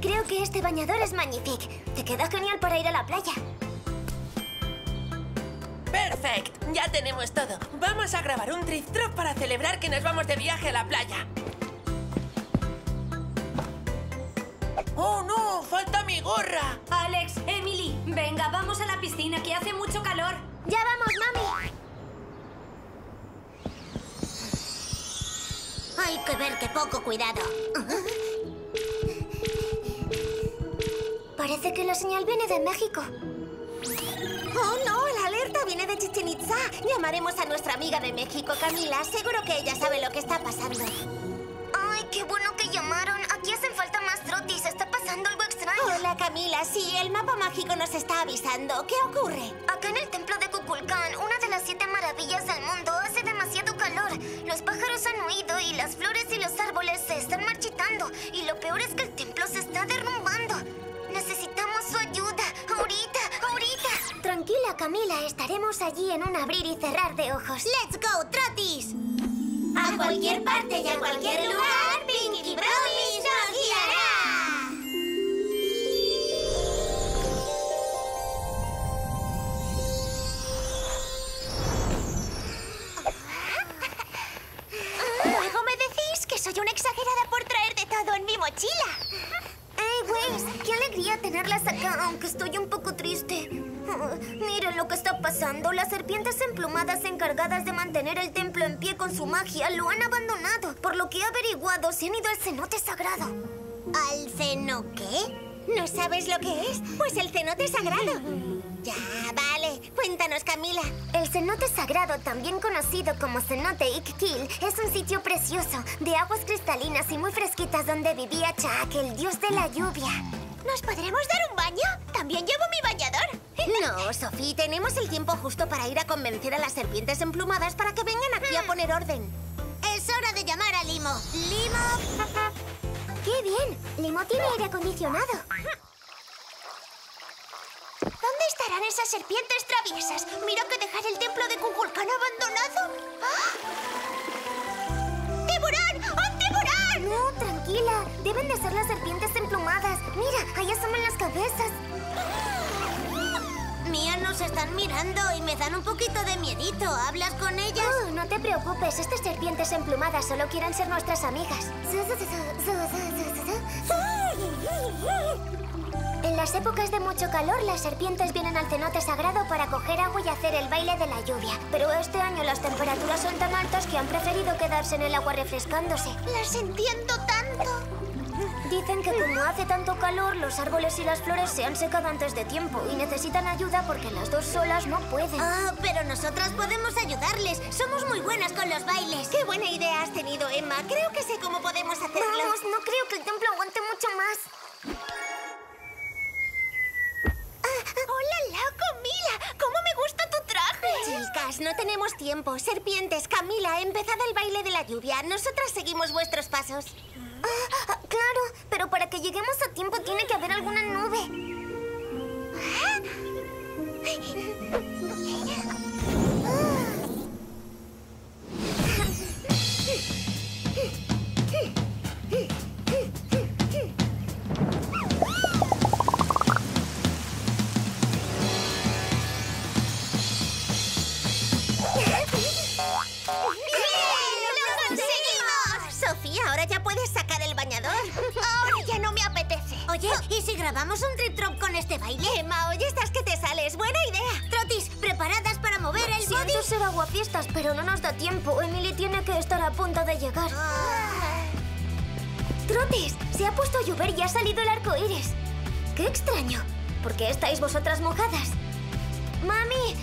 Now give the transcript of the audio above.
Creo que este bañador es magnífico. Te queda genial para ir a la playa. ¡Perfecto! Ya tenemos todo. Vamos a grabar un drift drop para celebrar que nos vamos de viaje a la playa. ¡Oh, no! ¡Falta mi gorra! Alex, Emily, venga, vamos a la piscina que hace mucho calor. ¡Ya vamos, mami! Hay que ver qué poco cuidado. Parece que la señal viene de México. ¡Oh, no! La alerta viene de Chichen Itza. Llamaremos a nuestra amiga de México, Camila. Seguro que ella sabe lo que está pasando. Ay, qué bueno que llamaron. Aquí hacen falta más trotis. Está pasando algo extraño. Hola, Camila. Sí, el mapa mágico nos está avisando. ¿Qué ocurre? Acá en el templo de Kukulcán, una de las siete maravillas del mundo, hace demasiado calor. Los pájaros han huido y las flores y los árboles se están marchitando. Y lo peor es que el templo se está derrumbando. Tranquila, Camila. Estaremos allí en un abrir y cerrar de ojos. ¡Let's go, Trotis! A cualquier parte y a cualquier lugar, alegría tenerlas acá, aunque estoy un poco triste! Oh, miren lo que está pasando. Las serpientes emplumadas encargadas de mantener el templo en pie con su magia lo han abandonado. Por lo que he averiguado, se han ido al cenote sagrado. ¿Al ceno qué? ¿No sabes lo que es? Pues el cenote sagrado. Ya, vale. Cuéntanos, Camila. El cenote sagrado, también conocido como cenote Iktil, es un sitio precioso, de aguas cristalinas y muy fresquitas donde vivía Chaak, el dios de la lluvia. ¿Nos podremos dar un baño? También llevo mi bañador. No, Sofía, tenemos el tiempo justo para ir a convencer a las serpientes emplumadas para que vengan aquí a poner orden. Es hora de llamar a Limo. ¡Limo! ¡Qué bien! Limo tiene aire acondicionado. ¿Dónde estarán esas serpientes traviesas? Mira que dejar el templo de Kukulcán abandonado. ¡Ah! ¡Tiburón! ¡Un tiburón! No, tranquila. Deben de ser las serpientes Mira, ahí asoman las cabezas. Mía, nos están mirando y me dan un poquito de miedito. ¿Hablas con ellas? Oh, no te preocupes, estas serpientes emplumadas solo quieren ser nuestras amigas. En las épocas de mucho calor, las serpientes vienen al cenote sagrado para coger agua y hacer el baile de la lluvia. Pero este año las temperaturas son tan altas que han preferido quedarse en el agua refrescándose. Las entiendo tanto. Dicen que como hace tanto calor, los árboles y las flores se han secado antes de tiempo y necesitan ayuda porque las dos solas no pueden. Ah, pero nosotras podemos ayudarles. Somos muy buenas con los bailes. Qué buena idea has tenido, Emma. Creo que sé cómo podemos hacerlo. Vamos, no creo que el templo aguante mucho más. Chicas, no tenemos tiempo. Serpientes, Camila, empezad el baile de la lluvia. Nosotras seguimos vuestros pasos. Ah, claro, pero para que lleguemos a tiempo tiene que haber alguna nube. ¡Lo puedes sacar el bañador. Ahora ya no me apetece. Oye, ¿y si grabamos un trip drop con este baile? Emma, oye, estás que te sales. Buena idea. Trotis, ¿preparadas para mover el body? Siento ser aguafiestas, pero no nos da tiempo. Emily tiene que estar a punto de llegar. Ah. Trotis, se ha puesto a llover y ha salido el arco iris. ¡Qué extraño! ¿Por qué estáis vosotras mojadas? ¡Mami!